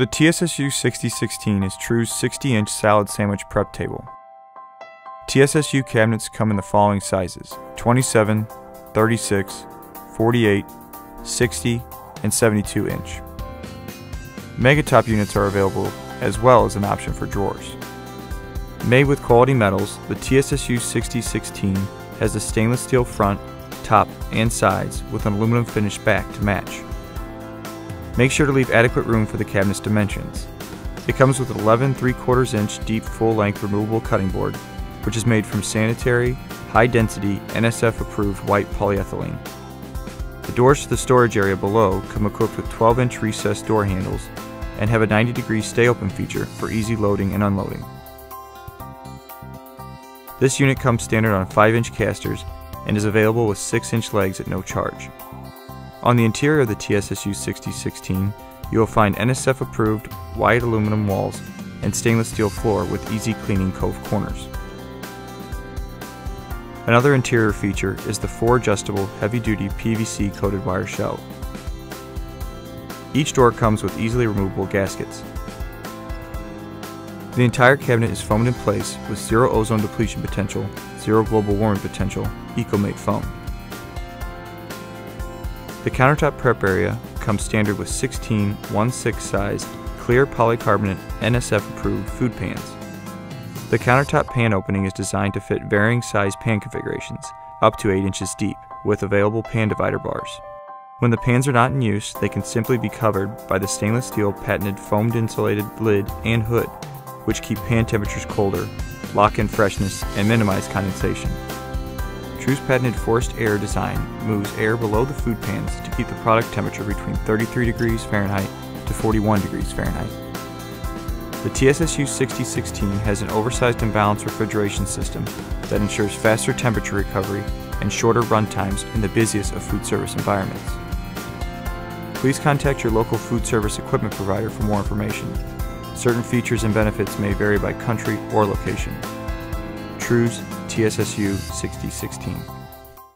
The TSSU 6016 is True's 60 inch salad sandwich prep table. TSSU cabinets come in the following sizes 27, 36, 48, 60, and 72 inch. Megatop units are available as well as an option for drawers. Made with quality metals, the TSSU 6016 has a stainless steel front, top, and sides with an aluminum finish back to match. Make sure to leave adequate room for the cabinet's dimensions. It comes with an 11 3 quarters inch deep full length removable cutting board, which is made from sanitary, high density, NSF approved white polyethylene. The doors to the storage area below come equipped with 12 inch recessed door handles and have a 90 degree stay open feature for easy loading and unloading. This unit comes standard on 5 inch casters and is available with 6 inch legs at no charge. On the interior of the TSSU 6016, you will find NSF approved white aluminum walls and stainless steel floor with easy cleaning cove corners. Another interior feature is the four adjustable heavy-duty PVC coated wire shell. Each door comes with easily removable gaskets. The entire cabinet is foamed in place with zero ozone depletion potential, zero global warming potential, EcoMate foam. The countertop prep area comes standard with 16 1-6 size clear polycarbonate NSF approved food pans. The countertop pan opening is designed to fit varying size pan configurations, up to 8 inches deep, with available pan divider bars. When the pans are not in use, they can simply be covered by the stainless steel patented foamed insulated lid and hood, which keep pan temperatures colder, lock in freshness, and minimize condensation. True's patented forced air design moves air below the food pans to keep the product temperature between 33 degrees Fahrenheit to 41 degrees Fahrenheit. The TSSU 6016 has an oversized and balanced refrigeration system that ensures faster temperature recovery and shorter run times in the busiest of food service environments. Please contact your local food service equipment provider for more information. Certain features and benefits may vary by country or location. True's TSSU 6016.